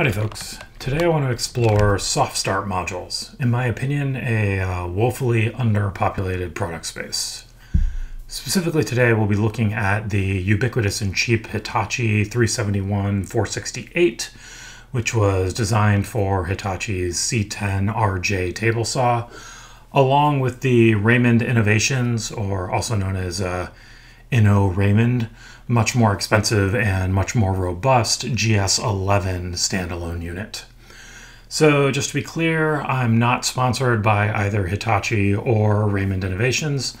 Howdy folks. Today I want to explore soft start modules. In my opinion, a uh, woefully underpopulated product space. Specifically today we'll be looking at the ubiquitous and cheap Hitachi 371 468, which was designed for Hitachi's C10 RJ table saw, along with the Raymond Innovations, or also known as uh, InnoRaymond, much more expensive and much more robust GS11 standalone unit. So just to be clear, I'm not sponsored by either Hitachi or Raymond Innovations.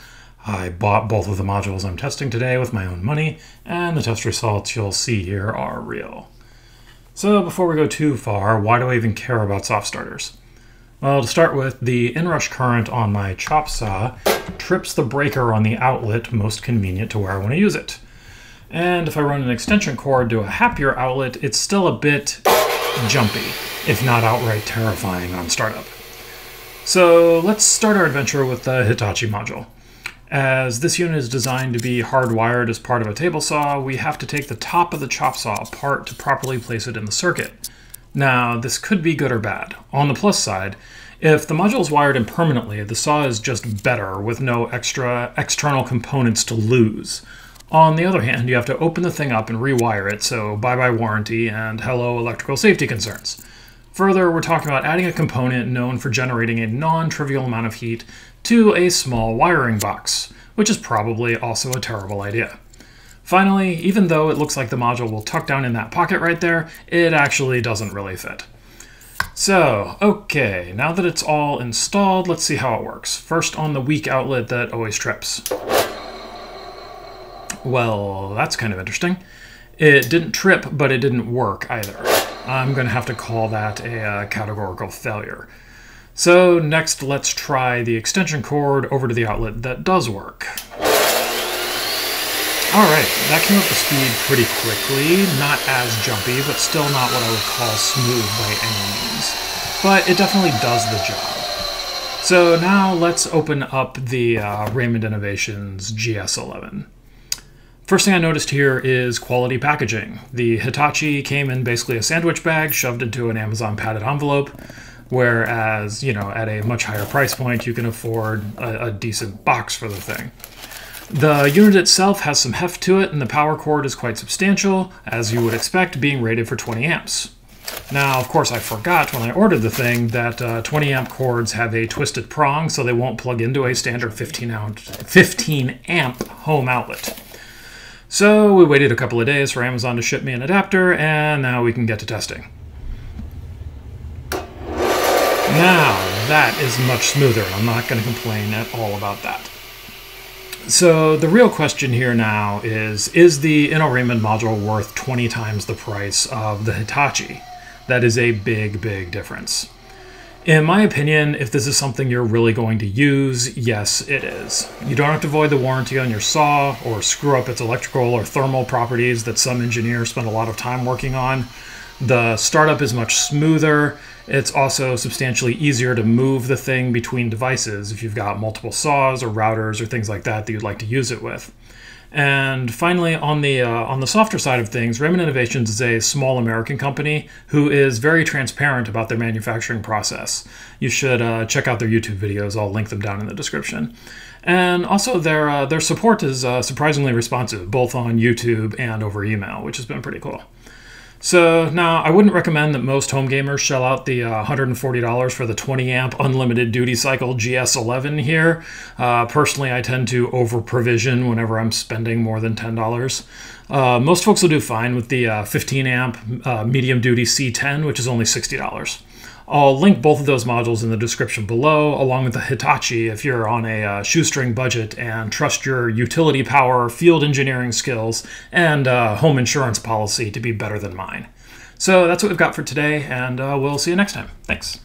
I bought both of the modules I'm testing today with my own money, and the test results you'll see here are real. So before we go too far, why do I even care about soft starters? Well, to start with, the inrush current on my chop saw trips the breaker on the outlet most convenient to where I want to use it. And if I run an extension cord to a happier outlet, it's still a bit jumpy, if not outright terrifying on startup. So let's start our adventure with the Hitachi module. As this unit is designed to be hardwired as part of a table saw, we have to take the top of the chop saw apart to properly place it in the circuit. Now, this could be good or bad. On the plus side, if the module is wired in permanently, the saw is just better with no extra external components to lose. On the other hand, you have to open the thing up and rewire it, so bye-bye warranty and hello electrical safety concerns. Further, we're talking about adding a component known for generating a non-trivial amount of heat to a small wiring box, which is probably also a terrible idea. Finally, even though it looks like the module will tuck down in that pocket right there, it actually doesn't really fit. So, okay, now that it's all installed, let's see how it works. First on the weak outlet that always trips. Well, that's kind of interesting. It didn't trip, but it didn't work either. I'm going to have to call that a uh, categorical failure. So next, let's try the extension cord over to the outlet that does work. Alright, that came up to speed pretty quickly. Not as jumpy, but still not what I would call smooth by any means. But it definitely does the job. So now let's open up the uh, Raymond Innovations GS11. First thing I noticed here is quality packaging. The Hitachi came in basically a sandwich bag shoved into an Amazon padded envelope, whereas, you know, at a much higher price point, you can afford a, a decent box for the thing. The unit itself has some heft to it, and the power cord is quite substantial, as you would expect, being rated for 20 amps. Now, of course, I forgot when I ordered the thing that uh, 20 amp cords have a twisted prong, so they won't plug into a standard 15, ounce, 15 amp home outlet. So we waited a couple of days for Amazon to ship me an adapter, and now we can get to testing. Now, that is much smoother, I'm not going to complain at all about that. So the real question here now is, is the InnoRaymond module worth 20 times the price of the Hitachi? That is a big, big difference. In my opinion, if this is something you're really going to use, yes, it is. You don't have to void the warranty on your saw or screw up its electrical or thermal properties that some engineers spend a lot of time working on. The startup is much smoother. It's also substantially easier to move the thing between devices if you've got multiple saws or routers or things like that that you'd like to use it with. And finally, on the uh, on the softer side of things, Raymond Innovations is a small American company who is very transparent about their manufacturing process. You should uh, check out their YouTube videos. I'll link them down in the description. And also, their uh, their support is uh, surprisingly responsive, both on YouTube and over email, which has been pretty cool. So now I wouldn't recommend that most home gamers shell out the uh, $140 for the 20 amp unlimited duty cycle GS11 here. Uh, personally, I tend to over provision whenever I'm spending more than $10. Uh, most folks will do fine with the uh, 15 amp uh, medium duty C10, which is only $60. I'll link both of those modules in the description below, along with the Hitachi if you're on a uh, shoestring budget and trust your utility power, field engineering skills, and uh, home insurance policy to be better than mine. So that's what we've got for today, and uh, we'll see you next time. Thanks.